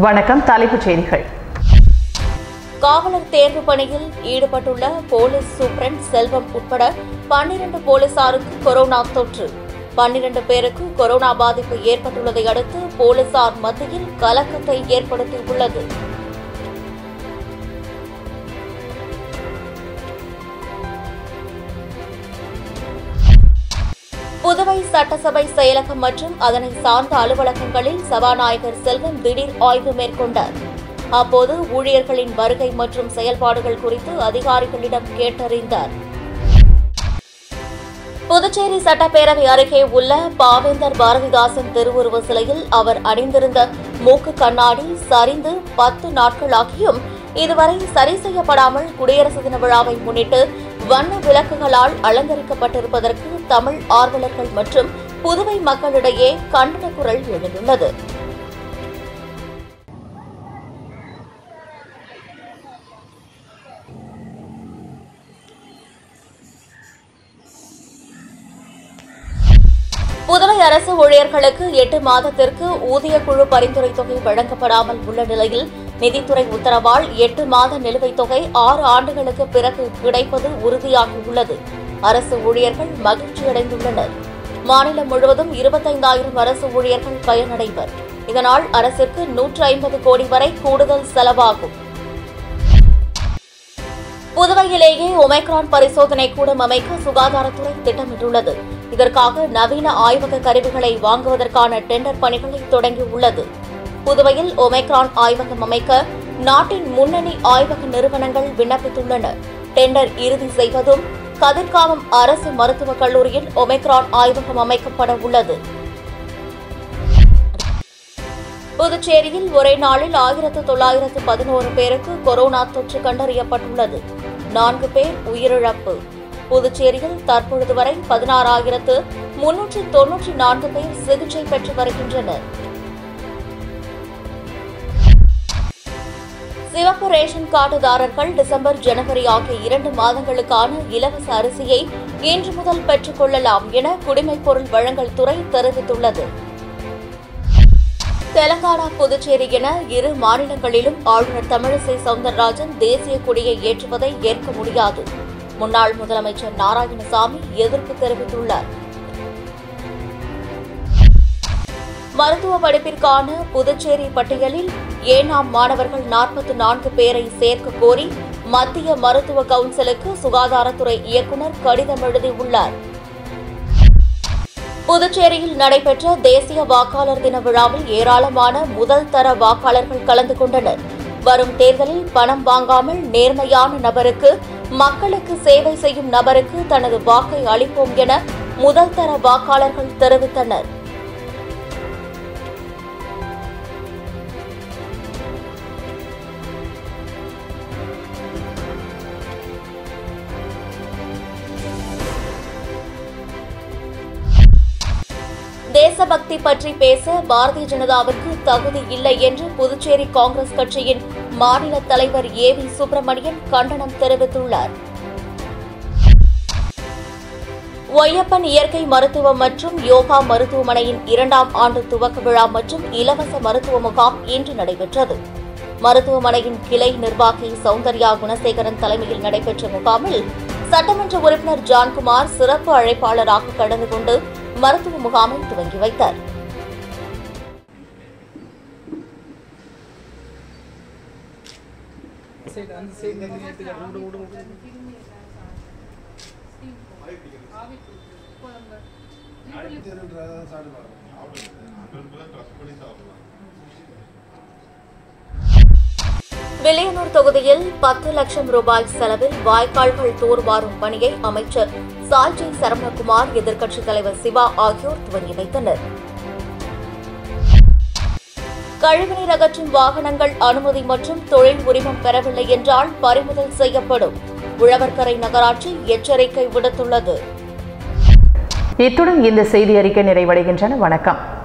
வணக்கம் தலைப்புச் செய்திகள். காவலர் தேர்வு பணியில் ஈடுபட்டுள்ள போலீஸ் சூப்ரண்ட் செல்வம் உட்பட பன்னிரண்டு போலீசாருக்கு கொரோனா தொற்று. பன்னிரண்டு பேருக்கு கொரோனா பாதிப்பு ஏற்பட்டுள்ளதை அடுத்து போலீசார் மத்தியில் கலக்கத்தை ஏற்படுத்தியுள்ளது. புதுவை சட்டசபை செயலகம் மற்றும் அதனை சார்ந்த அலுவலகங்களில் சபாநாயகர் செல்வம் திடீர் ஆய்வு மேற்கொண்டார். அப்போது ஊழியர்களின் வருகை மற்றும் செயல்பாடுகள் குறித்து அதிகாரிகளிடம் கேட்டறிந்தார். புதுச்சேரி சட்டப்பேரவை அருகே உள்ள பாவேந்தர் பாரதிதாசன் திருவுருவ சிலையில் அவர் அணிந்திருந்த மூக்கு கண்ணாடி சரிந்து பத்து நாட்களாகியும் இதுவரை சரி செய்யப்படாமல் குடியரசு தின விழாவை முன்னிட்டு வண்ண விளக்குகளால் அலங்கரிக்கப்பட்டிருப்பதற்கு தமிழ் ஆர்வலர்கள் மற்றும் புதுவை மக்களிடையே கண்டன குரல் எழுந்துள்ளது. புதுவை அரசு ஊழியர்களுக்கு எட்டு மாதத்திற்கு ஊதிய குழு பரிந்துரை தொகை வழங்கப்படாமல் உள்ள நிலையில் நிதித்துறை உத்தரவால் எட்டு மாத நிலுவைத் தொகை ஆறு ஆண்டுகளுக்கு பிறகு கிடைப்பது உறுதியாகியுள்ளது அரசு ஊழியர்கள் மகிழ்ச்சியடைந்துள்ளனர். மாநிலம் முழுவதும் இருபத்தைந்தாயிரம் அரசு ஊழியர்கள் பயனடைவர். இதனால் அரசிற்கு நூற்று ஐம்பது கோடி வரை கூடுதல் செலவாகும். புதுவையிலேயே ஒமைக்ரான் பரிசோதனை கூடம் அமைக்க சுகாதாரத்துறை திட்டமிட்டுள்ளது. இதற்காக நவீன ஆய்வக கருவிகளை வாங்குவதற்கான டெண்டர் பணிகளை தொடங்கியுள்ளது. புதுவையில் ஒமைக்ரான் ஆய்வகம் அமைக்க நாட்டின் முன்னணி ஆய்வக நிறுவனங்கள் விண்ணப்பித்துள்ளன. டெண்டர் இறுதி செய்வதும் கதிர்காமம் அரசு மருத்துவக் கல்லூரியில் ஒமைக்ரான் ஆய்வகம் அமைக்கப்பட உள்ளது. புதுச்சேரியில் ஒரே நாளில் ஆயிரத்து தொள்ளாயிரத்து பதினோரு பேருக்கு கொரோனா தொற்று கண்டறியப்பட்டுள்ளது. நான்கு பேர் உயிரிழப்பு. புதுச்சேரியில் தற்பொழுது வரை பதினாறாயிரத்து முன்னூற்று தொன்னூற்றி நான்கு பேர் சிகிச்சை பெற்று வருகின்றனர். சிவப்பு ரேஷன் கார்டுதாரர்கள் டிசம்பர் ஜனவரி ஆகிய இரண்டு மாதங்களுக்கான இலவச அரிசியை இன்று முதல் பெற்றுக் கொள்ளலாம் என குடிமைப்பொருள் வழங்கல் துறை தெரிவித்துள்ளது. தெலங்கானா புதுச்சேரி என இரு மாநிலங்களிலும் ஆளுநர் தமிழிசை சவுந்தரராஜன் தேசிய கொடியை ஏற்றுவதை ஏற்க முடியாது. முன்னாள் முதலமைச்சர் நாராயணசாமி எதிர்ப்பு தெரிவித்துள்ளார். மருத்துவ படிப்பிற்கான புதுச்சேரி பட்டியலில் ஏனாம் மாணவர்கள் நாற்பத்தி நான்கு பேரை சேர்க்க கோரி மத்திய மருத்துவ கவுன்சிலுக்கு சுகாதாரத்துறை இயக்குநர் கடிதம் எழுதியுள்ளார். புதுச்சேரியில் நடைபெற்ற தேசிய வாக்காளர் தின விழாவில் ஏராளமான முதல் தர வாக்காளர்கள் கலந்து கொண்டனர். வரும் தேர்தலில் பணம் வாங்காமல் நேர்மையான நபருக்கு மக்களுக்கு சேவை செய்யும் நபருக்கு தனது வாக்கை அளிப்போம் என முதல் தர வாக்காளர்கள் தெரிவித்தனர். தேசபக்தி பற்றி பேச பாரதிய ஜனதாவிற்கு தகுதி இல்லை என்று புதுச்சேரி காங்கிரஸ் கட்சியின் மாநில தலைவர் ஏ வி சுப்பிரமணியன் கண்டனம் தெரிவித்துள்ளார். ஒய்யப்பன் இயற்கை மருத்துவம் மற்றும் யோகா மருத்துவமனையின் இரண்டாம் ஆண்டு துவக்க விழா மற்றும் இலவச மருத்துவ முகாம் இன்று நடைபெற்றது. மருத்துவமனையின் கிளை நிர்வாகி சௌந்தர்யா குணசேகரன் தலைமையில் நடைபெற்ற முகாமில் சட்டமன்ற உறுப்பினர் ஜான்குமார் சிறப்பு அழைப்பாளராக கலந்து கொண்டு மருத்துவ முகாமை துவங்கி வைத்தார். சைடு வில்லியனூர் தொகுதியில் பத்து லட்சம் ரூபாய் செலவில் வாய்க்கால்கள் தூர்வாரும் பணியை அமைச்சர் சால்ஜி சரவணகுமார் எதிர்க்கட்சித் தலைவர் சிவா ஆகியோர் துவங்கி வைத்தனர். கழிவுநீர் அகற்றும் வாகனங்கள் அனுமதி மற்றும் தொழில் உரிமம் பெறவில்லை என்றால் பறிமுதல் செய்யப்படும். உழவர்கரை நகராட்சி எச்சரிக்கை விடுத்துள்ளது. இத்துடன் இந்த செய்தி அறிக்கை நிறைவடைகின்றன. வணக்கம்.